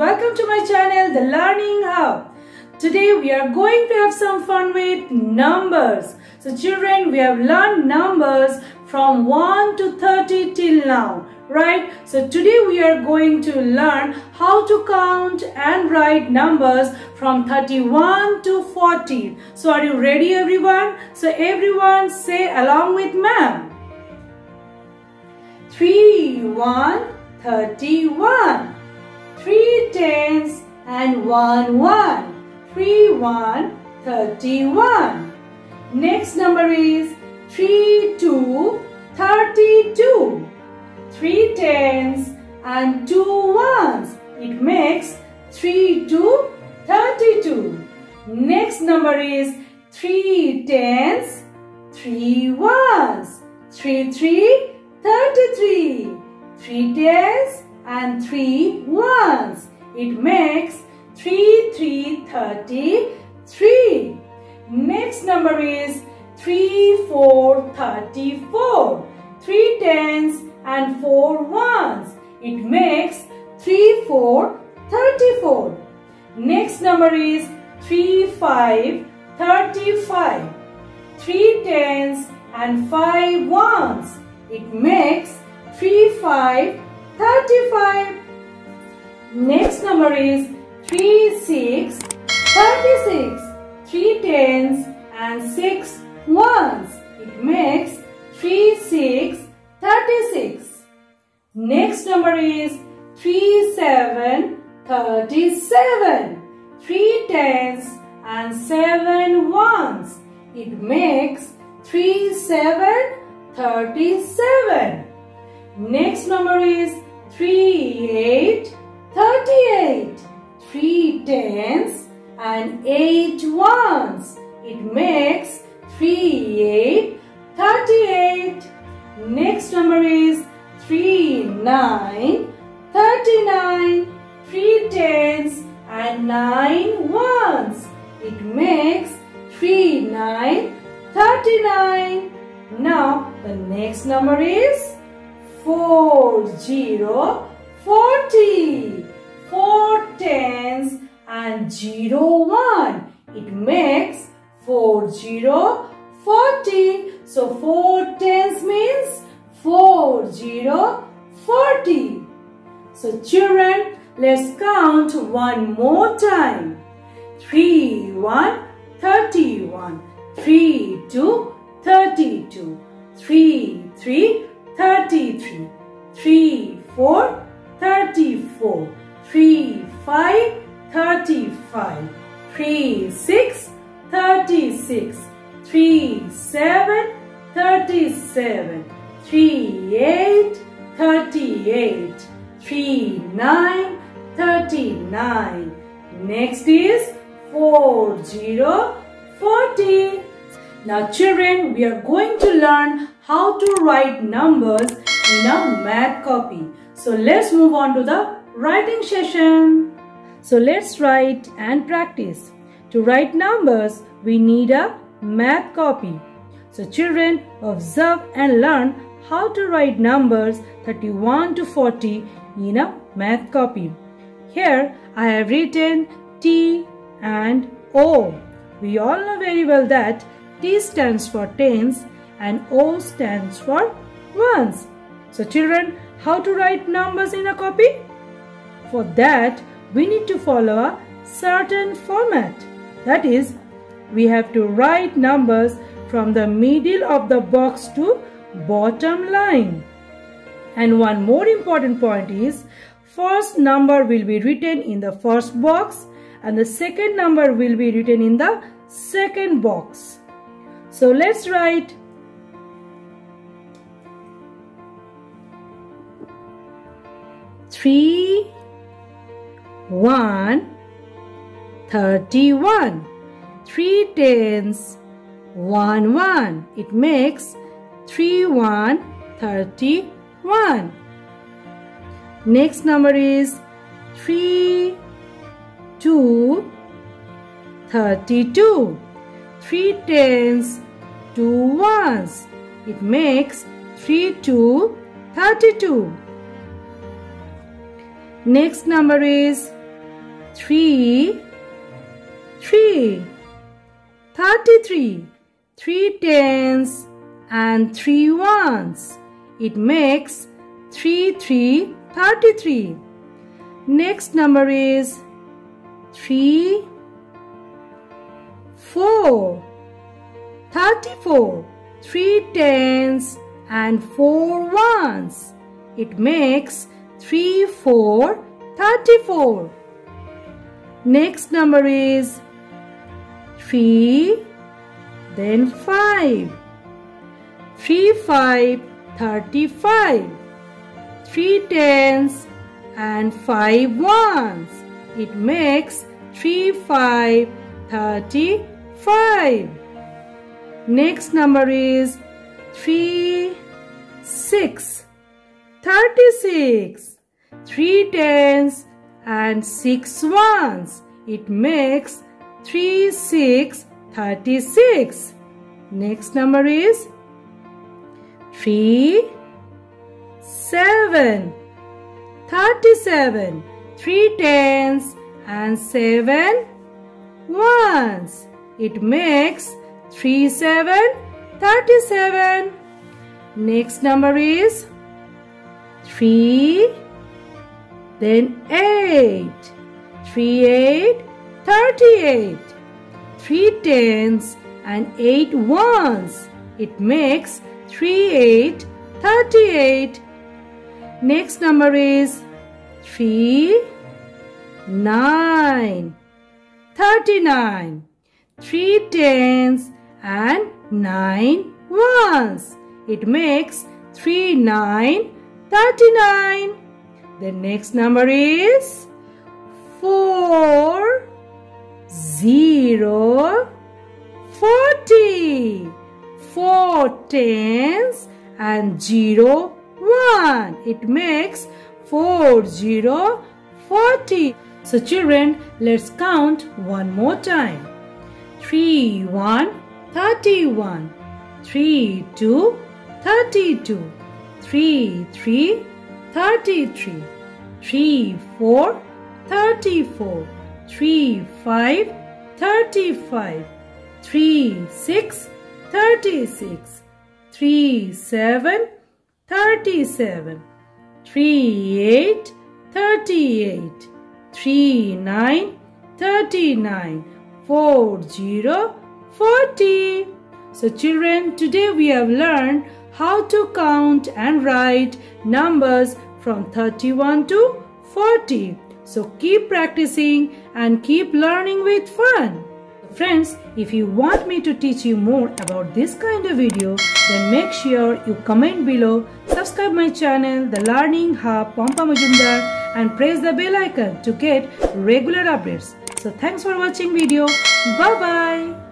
welcome to my channel The Learning Hub. Today we are going to have some fun with numbers. So children we have learned numbers from 1 to 30 till now right? So today we are going to learn how to count and write numbers from 31 to 40 so are you ready everyone? So everyone say along with ma'am. 3 1 31 3 tens and 1 1 3 1 31 next number is 3 2 32 3 tens and 2 ones. It makes 3 to 32. Next number is 3 tens, 3 ones. 3 3 33. 3 tens and 3 ones. It makes 3 3 33. Next number is 3 4 34. 3 tens and 4 ones. It makes 3, 4, 34. Next number is 3, 5, 35. 3 tens and 5 ones. It makes 3, 5, 35. Next number is 3, 6, 36. 3 tens and 6 ones. It makes 3, 6, 36. Next number is 3, 7, 37. 3 tens and 7 ones. It makes 3, 7, 37. Next number is 3, 8, 38. 3 tens and 8 ones. It makes 3, 8, 38. Next number is 3, 9, 39. 3 tens and 9 ones. It makes 3, 9, 39. Now the next number is 4, 0, 40. 4 tens and 0, 1. It makes 4, 0, 40. So 4 tens means 4, 0, 40. So children, let's count one more time. 3, 1, 31. 3, 2, 32. 3, 3, 33. 3, 4, 34. 3, 5, 35. 3, 6, 36. 3, 7, 37. 3, 8, 38. 3, 9, 39. Next is 4, 0, 40. Now children, we are going to learn how to write numbers in a math copy. So let's move on to the writing session. So let's write and practice. To write numbers, we need a math copy. So children, observe and learn how to write numbers 31 to 40 in a math copy. Here I have written T and O. We all know very well that T stands for tens and O stands for ones. So children, how to write numbers in a copy? For that, we need to follow a certain format. That is, we have to write numbers from the middle of the box to bottom line. And one more important point is, first number will be written in the first box and the second number will be written in the second box. So let's write three, one, thirty-one. Three tens, one, one. It makes three, one, thirty-one. Next number is three, two, thirty-two. Three tens, two ones. It makes three, two, thirty-two. Next number is three, three. Thirty-three, three tens and three ones. It makes three, three, thirty-three. Next number is three, four. Thirty-four, three tens and four ones. It makes three, four, thirty-four. Next number is 3, then 5. 3, 5, 35. 3 tens and 5 ones. It makes 3, 5, 35. Next number is 3, 6, 36. 3 tens and 6 ones. It makes 3, 6, 36. Next number is 3, 7, 37. 3 tens and 7 ones. It makes 3, 7, 37. Next number is 3, then 8. 3, 8, 38. 3 tens and 8 ones. It makes 3, 8, 38. Next number is 3, 9, 39. 3 tens and 9 ones. It makes 3, 9, 39. The next number is 4, 0, 40. 4 tens and 0, 1. It makes 4, 0, 40. So children, let's count one more time. 3, 1, 31. 3, 2, 32. 3, 3, 33. 3, 4, 34. 3, 5, 35. 3, 6, 36. 3, 7, 37. 3, 8, 38. 3, 9, 39. 4, 0, 40. So children, today we have learned how to count and write numbers from 31 to 40. So keep practicing and keep learning with fun. Friends, if you want me to teach you more about this kind of video, then make sure you comment below, subscribe my channel, The Learning Hub Pampa Majumdar and press the bell icon to get regular updates. So thanks for watching video. Bye bye.